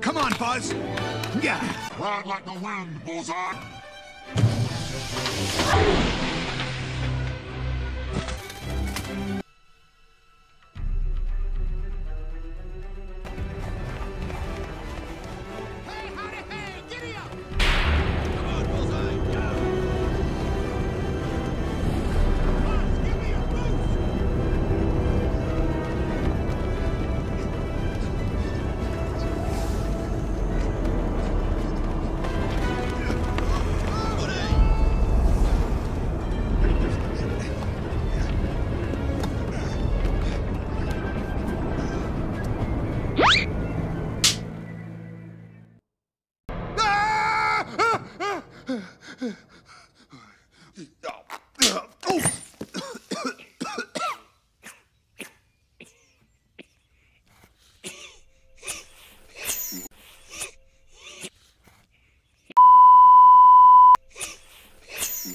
Come on, Buzz! Yeah! Ride like the wind, Bullseye!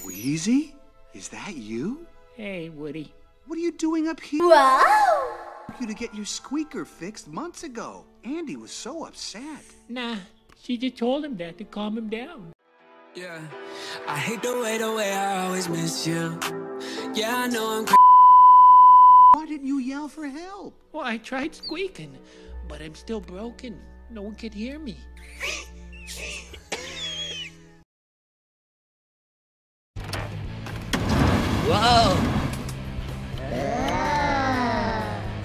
Wheezy? Is that you? Hey, Woody. What are you doing up here? Wow! You to get your squeaker fixed months ago. Andy was so upset. Nah, she just told him that to calm him down. Yeah, I hate the way, the way I always miss you. Yeah, I know I'm crazy. Why didn't you yell for help? Well, I tried squeaking, but I'm still broken. No one could hear me. Whoa!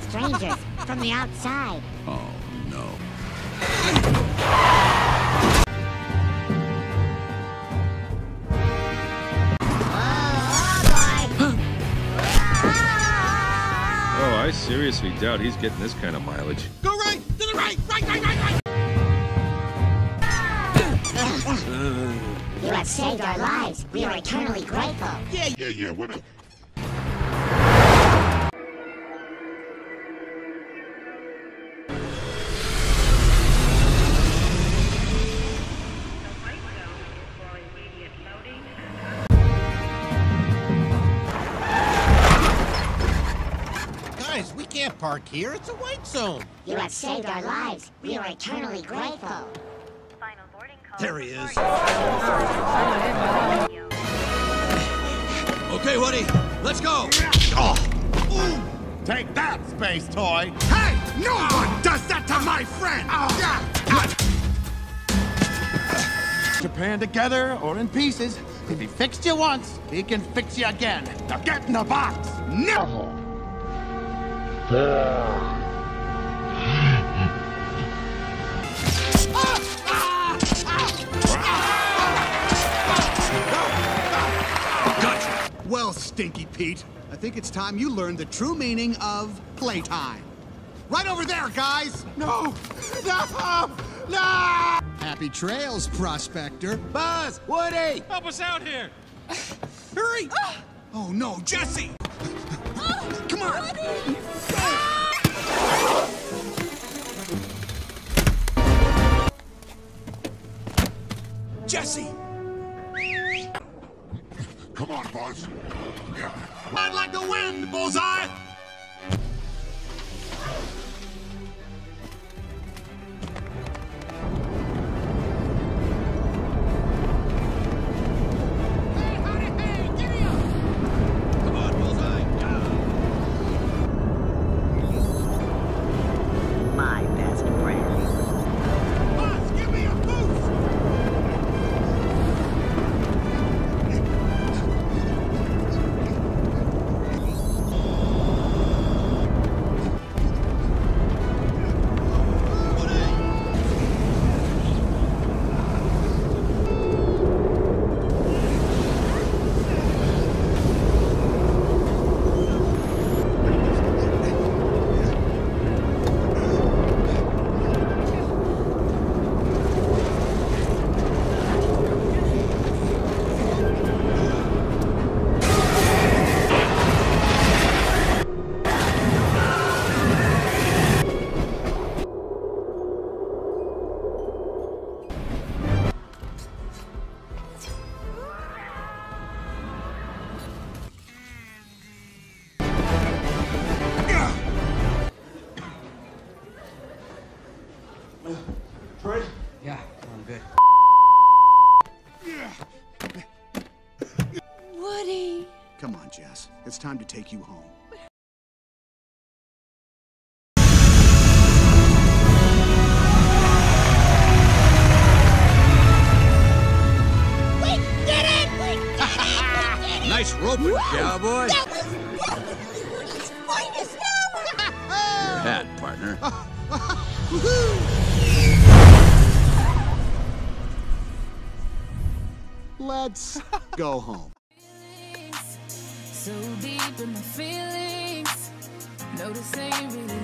Strangers from the outside. Oh, no. Seriously doubt he's getting this kind of mileage. Go right! To the right! Right, right, right, right! You have saved our lives. We are eternally grateful. Yeah, yeah, whatever. Guys, can't park here. It's a white zone. You have saved our lives. We are eternally grateful. Final boarding call. There he is. Okay, Woody, let's go. Oh. Take that, space toy! Hey! No one does that to my friend! Oh. Japan together or in pieces. If he fixed you once, he can fix you again. Now get in the box. No! Oh. Gotcha! Well, Stinky Pete, I think it's time you learned the true meaning of playtime. Right over there, guys! No! Oh. No! No! Happy trails, Prospector. Buzz! Woody! Help us out here! Hurry! Oh no, Jesse! Come on! Jesse! Come on, Buzz. Yeah. Ride like the wind, Bullseye! Troy? Yeah, I'm good. Woody! Come on, Jess. It's time to take you home. nice roping, cowboy. That was, that was Woody's finest hour. partner. Let's go home. So deep in my feelings. No, this ain't really